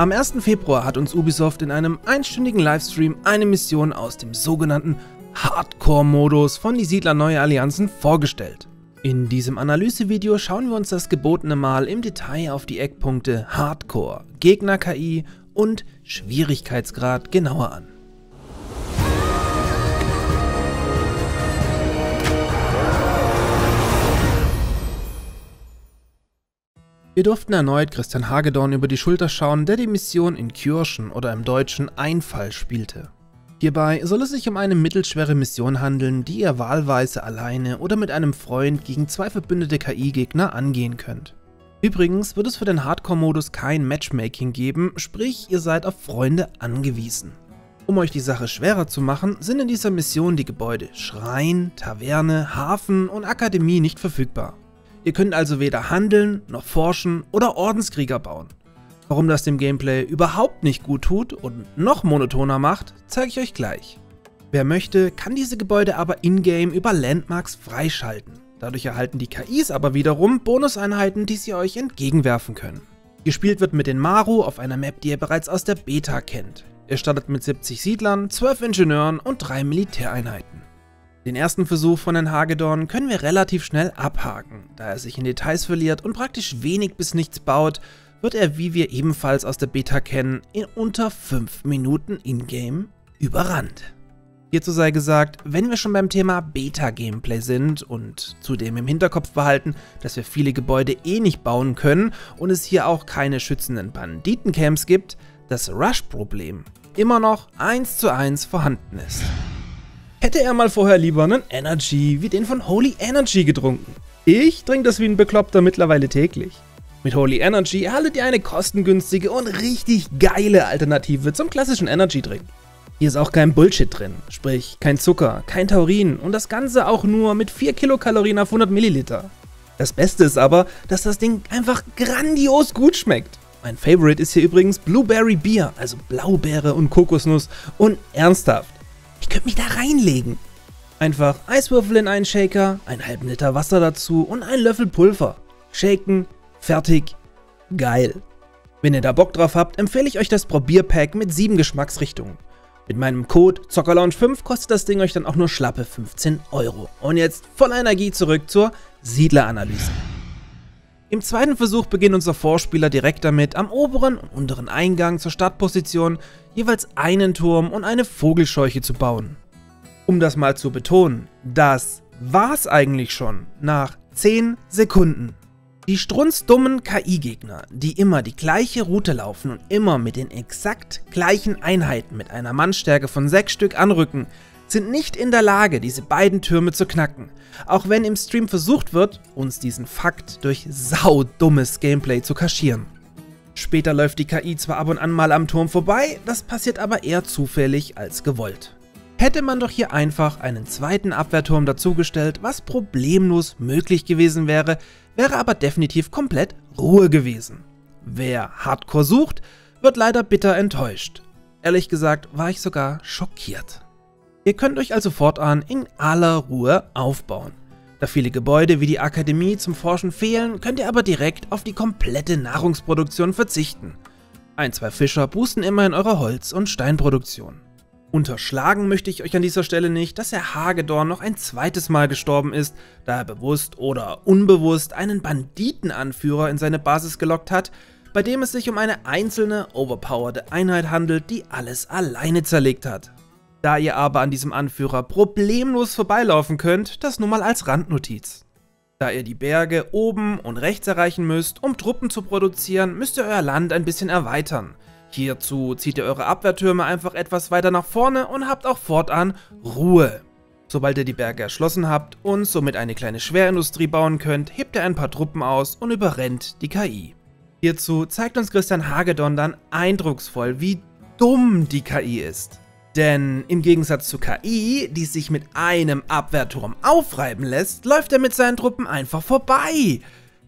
Am 1. Februar hat uns Ubisoft in einem einstündigen Livestream eine Mission aus dem sogenannten Hardcore-Modus von Die Siedler Neue Allianzen vorgestellt. In diesem Analysevideo schauen wir uns das gebotene Mal im Detail auf die Eckpunkte Hardcore, Gegner-KI und Schwierigkeitsgrad genauer an. Wir durften erneut Christian Hagedorn über die Schulter schauen, der die Mission in Kürschen oder im Deutschen Einfall spielte. Hierbei soll es sich um eine mittelschwere Mission handeln, die ihr wahlweise alleine oder mit einem Freund gegen zwei verbündete KI-Gegner angehen könnt. Übrigens wird es für den Hardcore-Modus kein Matchmaking geben, sprich ihr seid auf Freunde angewiesen. Um euch die Sache schwerer zu machen, sind in dieser Mission die Gebäude Schrein, Taverne, Hafen und Akademie nicht verfügbar. Ihr könnt also weder handeln, noch forschen oder Ordenskrieger bauen. Warum das dem Gameplay überhaupt nicht gut tut und noch monotoner macht, zeige ich euch gleich. Wer möchte, kann diese Gebäude aber in-game über Landmarks freischalten. Dadurch erhalten die KIs aber wiederum Bonuseinheiten, die sie euch entgegenwerfen können. Gespielt wird mit den Maru auf einer Map, die ihr bereits aus der Beta kennt. Ihr startet mit 70 Siedlern, 12 Ingenieuren und 3 Militäreinheiten. Den ersten Versuch von den Hagedorn können wir relativ schnell abhaken. Da er sich in Details verliert und praktisch wenig bis nichts baut, wird er, wie wir ebenfalls aus der Beta kennen, in unter 5 Minuten in-game überrannt. Hierzu sei gesagt, wenn wir schon beim Thema Beta-Gameplay sind und zudem im Hinterkopf behalten, dass wir viele Gebäude eh nicht bauen können und es hier auch keine schützenden Banditencamps gibt, das Rush-Problem immer noch 1 zu 1 vorhanden ist. Hätte er mal vorher lieber einen Energy wie den von Holy Energy getrunken. Ich trinke das wie ein Bekloppter mittlerweile täglich. Mit Holy Energy erhaltet ihr eine kostengünstige und richtig geile Alternative zum klassischen Energy Drink. Hier ist auch kein Bullshit drin, sprich kein Zucker, kein Taurin und das Ganze auch nur mit 4 Kilokalorien auf 100 Milliliter. Das Beste ist aber, dass das Ding einfach grandios gut schmeckt. Mein Favorite ist hier übrigens Blueberry Beer, also Blaubeere und Kokosnuss und ernsthaft. Könnte mich da reinlegen. Einfach Eiswürfel in einen Shaker, einen halben Liter Wasser dazu und einen Löffel Pulver. Shaken, fertig, geil. Wenn ihr da Bock drauf habt, empfehle ich euch das Probierpack mit 7 Geschmacksrichtungen. Mit meinem Code ZockerLaunch5 kostet das Ding euch dann auch nur schlappe 15 Euro. Und jetzt voller Energie zurück zur Siedleranalyse. Im zweiten Versuch beginnt unser Vorspieler direkt damit, am oberen und unteren Eingang zur Startposition jeweils einen Turm und eine Vogelscheuche zu bauen. Um das mal zu betonen, das war's eigentlich schon nach 10 Sekunden. Die strunzdummen KI-Gegner, die immer die gleiche Route laufen und immer mit den exakt gleichen Einheiten mit einer Mannstärke von 6 Stück anrücken, sind nicht in der Lage, diese beiden Türme zu knacken. Auch wenn im Stream versucht wird, uns diesen Fakt durch saudummes Gameplay zu kaschieren. Später läuft die KI zwar ab und an mal am Turm vorbei, das passiert aber eher zufällig als gewollt. Hätte man doch hier einfach einen zweiten Abwehrturm dazugestellt, was problemlos möglich gewesen wäre, wäre aber definitiv komplett Ruhe gewesen. Wer Hardcore sucht, wird leider bitter enttäuscht. Ehrlich gesagt war ich sogar schockiert. Ihr könnt euch also fortan in aller Ruhe aufbauen. Da viele Gebäude wie die Akademie zum Forschen fehlen, könnt ihr aber direkt auf die komplette Nahrungsproduktion verzichten. Ein, zwei Fischer boosten immer in eurer Holz- und Steinproduktion. Unterschlagen möchte ich euch an dieser Stelle nicht, dass Herr Hagedorn noch ein zweites Mal gestorben ist, da er bewusst oder unbewusst einen Banditenanführer in seine Basis gelockt hat, bei dem es sich um eine einzelne, overpowerte Einheit handelt, die alles alleine zerlegt hat. Da ihr aber an diesem Anführer problemlos vorbeilaufen könnt, das nur mal als Randnotiz. Da ihr die Berge oben und rechts erreichen müsst, um Truppen zu produzieren, müsst ihr euer Land ein bisschen erweitern. Hierzu zieht ihr eure Abwehrtürme einfach etwas weiter nach vorne und habt auch fortan Ruhe. Sobald ihr die Berge erschlossen habt und somit eine kleine Schwerindustrie bauen könnt, hebt ihr ein paar Truppen aus und überrennt die KI. Hierzu zeigt uns Christian Hagedorn dann eindrucksvoll, wie dumm die KI ist. Denn im Gegensatz zu KI, die sich mit einem Abwehrturm aufreiben lässt, läuft er mit seinen Truppen einfach vorbei.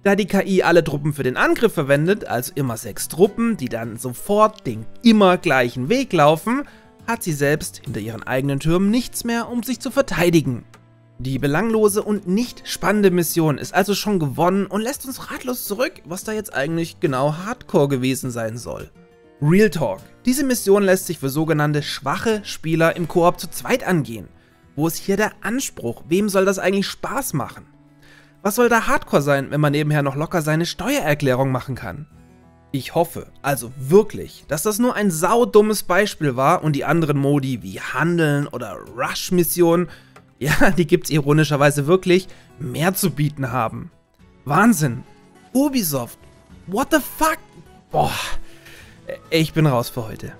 Da die KI alle Truppen für den Angriff verwendet, also immer sechs Truppen, die dann sofort den immer gleichen Weg laufen, hat sie selbst hinter ihren eigenen Türmen nichts mehr, um sich zu verteidigen. Die belanglose und nicht spannende Mission ist also schon gewonnen und lässt uns ratlos zurück, was da jetzt eigentlich genau Hardcore gewesen sein soll. Real Talk. Diese Mission lässt sich für sogenannte schwache Spieler im Koop zu zweit angehen. Wo ist hier der Anspruch? Wem soll das eigentlich Spaß machen? Was soll da Hardcore sein, wenn man nebenher noch locker seine Steuererklärung machen kann? Ich hoffe, also wirklich, dass das nur ein saudummes Beispiel war und die anderen Modi wie Handeln oder Rush-Missionen, ja, die gibt's ironischerweise wirklich, mehr zu bieten haben. Wahnsinn! Ubisoft! What the fuck? Boah, ich bin raus für heute.